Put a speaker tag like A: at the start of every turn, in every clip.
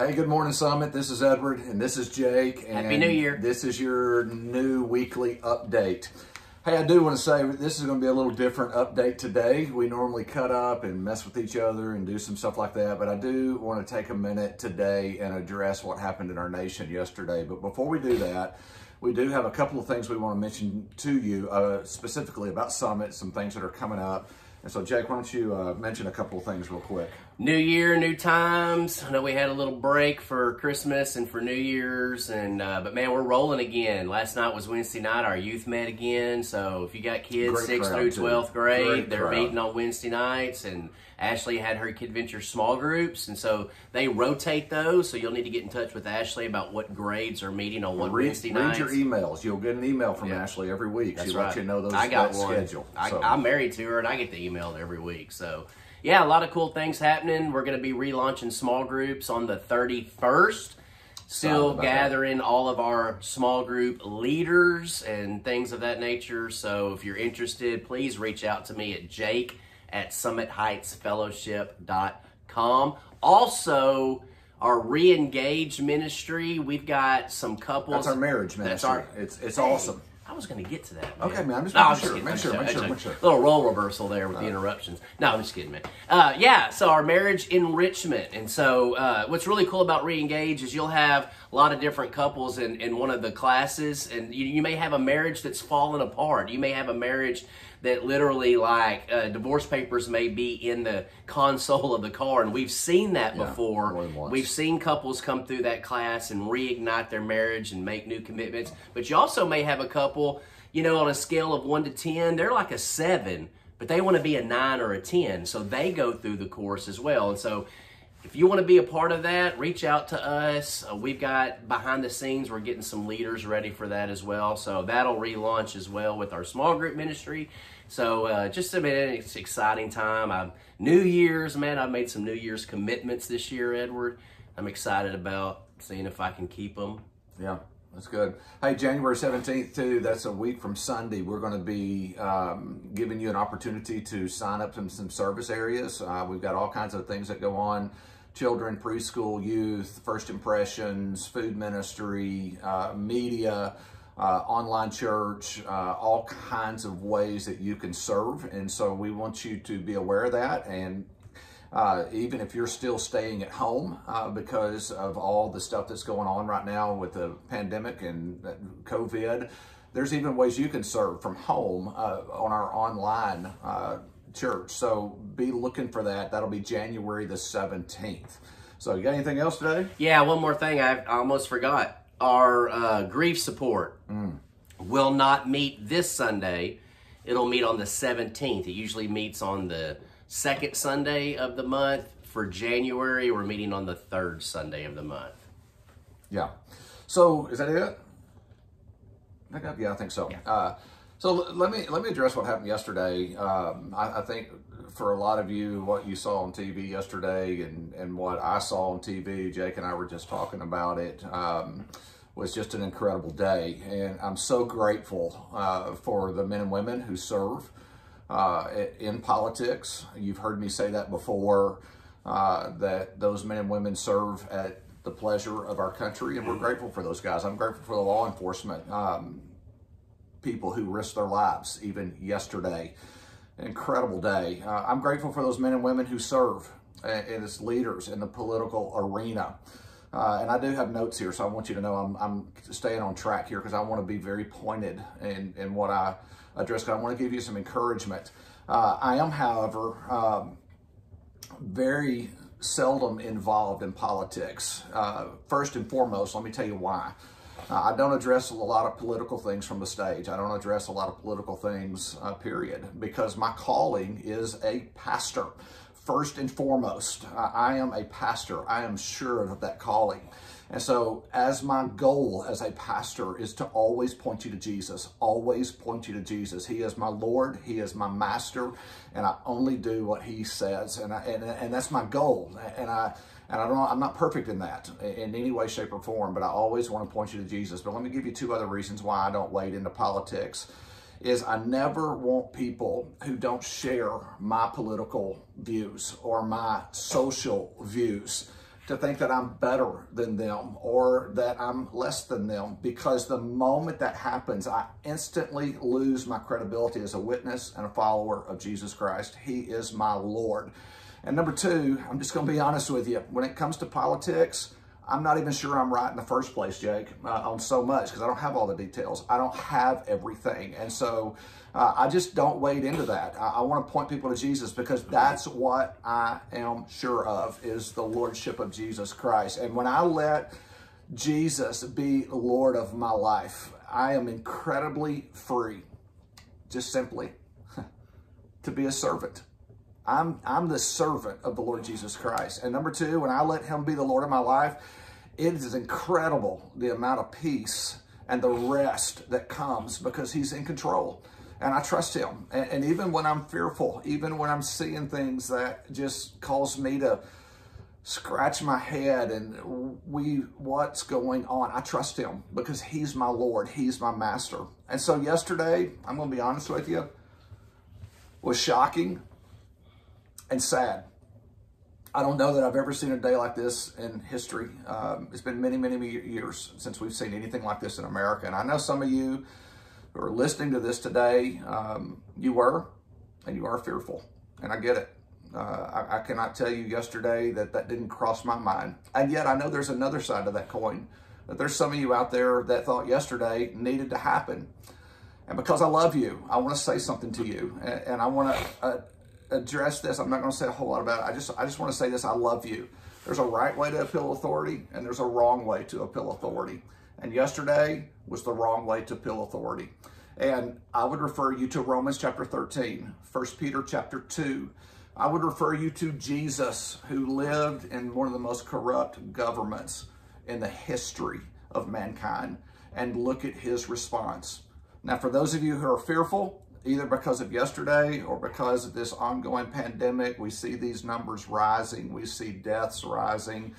A: Hey, good morning, Summit. This is Edward, and this is Jake. And
B: Happy New Year.
A: This is your new weekly update. Hey, I do want to say this is going to be a little different update today. We normally cut up and mess with each other and do some stuff like that, but I do want to take a minute today and address what happened in our nation yesterday. But before we do that, we do have a couple of things we want to mention to you, uh, specifically about Summit, some things that are coming up. And so, Jake, why don't you uh, mention a couple of things real quick?
B: New year, new times. I know we had a little break for Christmas and for New Year's, and uh, but man, we're rolling again. Last night was Wednesday night. Our youth met again. So if you got kids
A: Great
B: sixth through twelfth grade,
A: Great
B: they're
A: crowd.
B: meeting on Wednesday nights, and Ashley had her Kid Venture small groups, and so they rotate those. So you'll need to get in touch with Ashley about what grades are meeting on what
A: read,
B: Wednesday
A: read
B: nights.
A: your emails. You'll get an email from
B: Yeah.
A: Ashley every week.
B: That's
A: she
B: right.
A: lets you know those
B: I got one.
A: schedule.
B: I,
A: So-
B: I'm married to her, and I get the email every week. So, yeah, a lot of cool things happening. We're going to be relaunching small groups on the 31st. Still
A: about that.
B: gathering all of our small group leaders and things of that nature. So, if you're interested, please reach out to me at jake at summitheightsfellowship.com. Also, our re-engage ministry, we've got some couples.
A: That's our marriage
B: That's
A: ministry.
B: our.
A: It's it's
B: Hey,
A: awesome.
B: I was going to get to that. Man.
A: Okay, man, I'm just
B: No,
A: making sure,
B: kidding,
A: make sure, make sure, make sure.
B: Little role reversal there with the interruptions. No, I'm just kidding, man. Uh, yeah, so our marriage enrichment, and so uh, what's really cool about Reengage is you'll have a lot of different couples in, in one of the classes, and you, you may have a marriage that's fallen apart. You may have a marriage that literally, like, uh, divorce papers may be in the console of the car, and we've seen that
A: Yeah,
B: before.
A: more than once.
B: We've seen couples come through that class and reignite their marriage and make new commitments. But you also may have a couple, you know, on a scale of one to 10, they're like a seven, but they want to be a nine or a 10. So they go through the course as well. And so if you want to be a part of that, reach out to us. Uh, we've got behind the scenes, we're getting some leaders ready for that as well. So that'll relaunch as well with our small group ministry. So uh, just a minute, it's exciting time. I'm, New Year's, man, I've made some New Year's commitments this year, Edward. I'm excited about seeing if I can keep them.
A: Yeah, that's good. Hey, January 17th, too, that's a week from Sunday. We're going to be um, giving you an opportunity to sign up in some service areas. Uh, we've got all kinds of things that go on children, preschool, youth, first impressions, food ministry, uh, media. Uh, online church, uh, all kinds of ways that you can serve. And so we want you to be aware of that and uh, even if you're still staying at home uh, because of all the stuff that's going on right now with the pandemic and COVID, there's even ways you can serve from home uh, on our online uh, church. So be looking for that. That'll be January the 17th. So you got anything else today?
B: Yeah, one more thing I I almost forgot. Our uh, grief support will not meet this Sunday. It'll meet on the 17th. It usually meets on the second Sunday of the month. For January, we're meeting on the third Sunday of the month.
A: Yeah. So is that it? I got, yeah, I think so. Uh, so l- let me let me address what happened yesterday. Um, I, I think for a lot of you, what you saw on TV yesterday and and what I saw on TV, Jake and I were just talking about it. Um, was just an incredible day, and I'm so grateful uh, for the men and women who serve uh, in politics. You've heard me say that before, uh, that those men and women serve at the pleasure of our country, and we're grateful for those guys. I'm grateful for the law enforcement um, people who risked their lives, even yesterday. An incredible day. Uh, I'm grateful for those men and women who serve and as leaders in the political arena. Uh, and I do have notes here, so I want you to know I'm, I'm staying on track here because I want to be very pointed in, in what I 'cause I want to give you some encouragement. Uh, I am, however, um, very seldom involved in politics. Uh, first and foremost, let me tell you why. Uh, I don't address a lot of political things from the stage. I don't address a lot of political things, uh, period, because my calling is a pastor. First and foremost, uh, I am a pastor. I am sure of that calling. And so, as my goal as a pastor is to always point you to Jesus, always point you to Jesus. He is my Lord, He is my Master, and I only do what He says, and I, and, and that's my goal. And I and I don't, I'm not perfect in that in any way, shape, or form, but I always want to point you to Jesus. But let me give you two other reasons why I don't wade into politics. Is I never want people who don't share my political views or my social views to think that I'm better than them or that I'm less than them because the moment that happens, I instantly lose my credibility as a witness and a follower of Jesus Christ. He is my Lord. And number two, I'm just going to be honest with you. When it comes to politics, I'm not even sure I'm right in the first place, Jake, uh, on so much because I don't have all the details. I don't have everything. And so uh, I just don't wade into that. I, I want to point people to Jesus because that's what I am sure of is the Lordship of Jesus Christ. And when I let Jesus be Lord of my life, I am incredibly free, just simply, to be a servant. I'm, I'm the servant of the Lord Jesus Christ. And number two, when I let him be the Lord of my life, it is incredible the amount of peace and the rest that comes because he's in control. And I trust him. And, and even when I'm fearful, even when I'm seeing things that just cause me to scratch my head and we what's going on i trust him because he's my lord he's my master and so yesterday i'm going to be honest with you was shocking and sad. I don't know that I've ever seen a day like this in history. Um, it's been many, many years since we've seen anything like this in America. And I know some of you who are listening to this today, um, you were, and you are fearful. And I get it. Uh, I, I, cannot tell you yesterday that that didn't cross my mind. And yet I know there's another side of that coin. That there's some of you out there that thought yesterday needed to happen. And because I love you, I want to say something to you. And, and I want to uh, address this. I'm not going to say a whole lot about it. I just, I just want to say this. I love you. There's a right way to appeal authority and there's a wrong way to appeal authority. And yesterday was the wrong way to appeal authority. And I would refer you to Romans chapter 13, 1 Peter chapter 2. I would refer you to Jesus, who lived in one of the most corrupt governments in the history of mankind, and look at his response. Now, for those of you who are fearful, either because of yesterday or because of this ongoing pandemic, we see these numbers rising. We see deaths rising.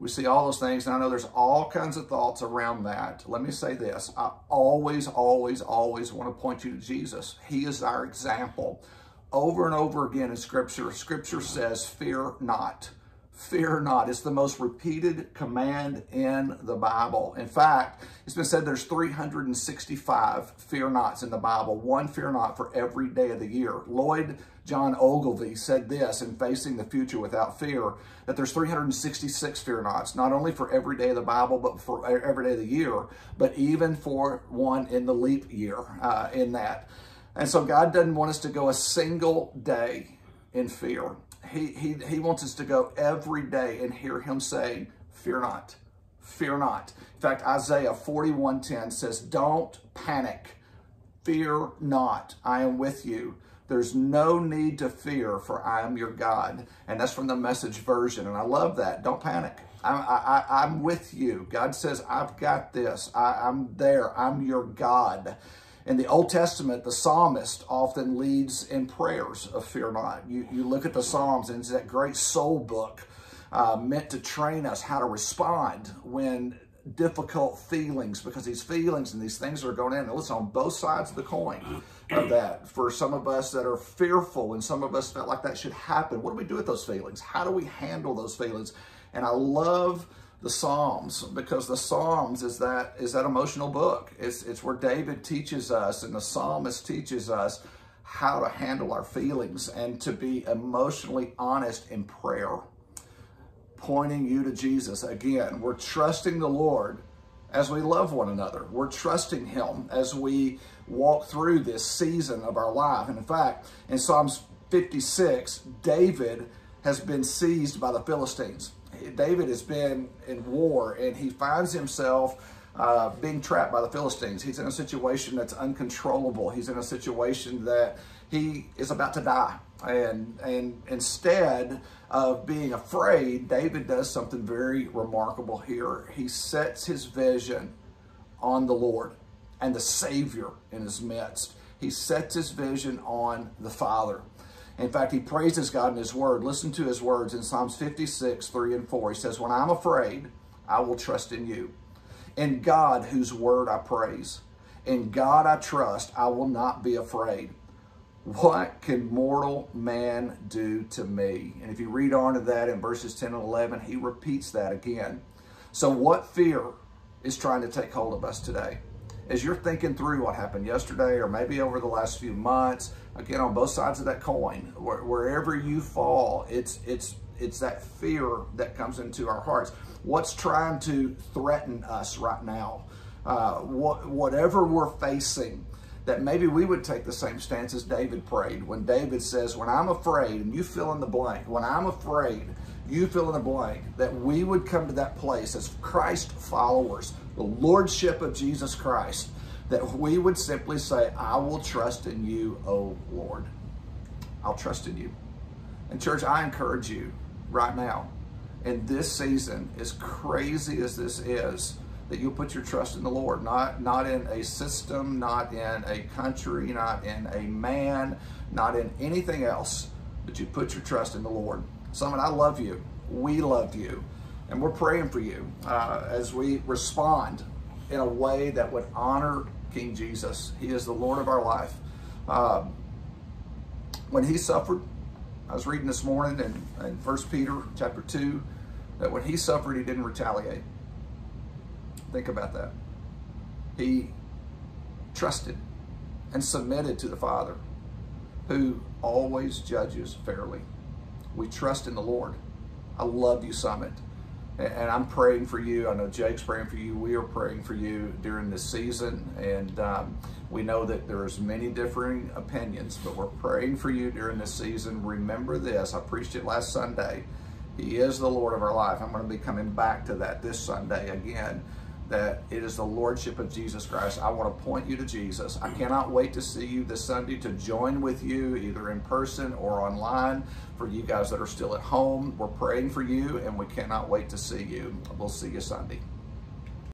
A: We see all those things. And I know there's all kinds of thoughts around that. Let me say this. I always, always, always want to point you to Jesus. He is our example. Over and over again in Scripture, Scripture says, fear not. Fear not. It's the most repeated command in the Bible. In fact, it's been said there's 365 fear nots in the Bible, one fear not for every day of the year. Lloyd John Ogilvie said this in Facing the Future Without Fear, that there's 366 fear nots, not only for every day of the Bible, but for every day of the year, but even for one in the leap year uh, in that. And so God doesn't want us to go a single day in fear he, he, he wants us to go every day and hear him say, fear not, fear not. In fact, Isaiah 41.10 says, don't panic, fear not, I am with you. There's no need to fear, for I am your God. And that's from the message version. And I love that. Don't panic. I'm, I, I'm with you. God says, I've got this. I, I'm there. I'm your God. In the Old Testament, the psalmist often leads in prayers of fear not. You, you look at the Psalms, and it's that great soul book uh, meant to train us how to respond when difficult feelings, because these feelings and these things are going in. And listen, on both sides of the coin of that, for some of us that are fearful and some of us felt like that should happen, what do we do with those feelings? How do we handle those feelings? And I love the Psalms because the Psalms is that is that emotional book. It's it's where David teaches us and the psalmist teaches us how to handle our feelings and to be emotionally honest in prayer. Pointing you to Jesus. Again, we're trusting the Lord as we love one another. We're trusting him as we walk through this season of our life. And in fact, in Psalms 56, David has been seized by the Philistines. David has been in war and he finds himself uh, being trapped by the Philistines. He's in a situation that's uncontrollable. He's in a situation that he is about to die. And, and instead of being afraid, David does something very remarkable here. He sets his vision on the Lord and the Savior in his midst. He sets his vision on the Father. In fact, he praises God in his word. Listen to his words in Psalms 56, 3 and 4. He says, When I'm afraid, I will trust in you. In God, whose word I praise. In God I trust, I will not be afraid. what can mortal man do to me? And if you read on to that in verses 10 and 11, he repeats that again. So what fear is trying to take hold of us today? As you're thinking through what happened yesterday or maybe over the last few months, again, on both sides of that coin, wherever you fall, it's, it's, it's that fear that comes into our hearts. What's trying to threaten us right now? Uh, what, whatever we're facing, that maybe we would take the same stance as David prayed. When David says, when I'm afraid, and you fill in the blank, when I'm afraid, you fill in the blank, that we would come to that place as Christ followers, the Lordship of Jesus Christ, that we would simply say, I will trust in you, O Lord. I'll trust in you. And church, I encourage you right now, in this season, as crazy as this is, that you'll put your trust in the Lord, not, not in a system, not in a country, not in a man, not in anything else, but you put your trust in the Lord. Summit, I love you. We love you. And we're praying for you uh, as we respond in a way that would honor King Jesus. He is the Lord of our life. Uh, when he suffered, I was reading this morning in, in 1 Peter chapter 2, that when he suffered, he didn't retaliate. Think about that. He trusted and submitted to the Father who always judges fairly. We trust in the Lord. I love you, Summit. And I'm praying for you. I know Jake's praying for you. We are praying for you during this season. And um, we know that there's many differing opinions, but we're praying for you during this season. Remember this. I preached it last Sunday. He is the Lord of our life. I'm going to be coming back to that this Sunday again that it is the Lordship of Jesus Christ. I want to point you to Jesus. I cannot wait to see you this Sunday to join with you either in person or online. For you guys that are still at home, we're praying for you and we cannot wait to see you. We'll see you Sunday.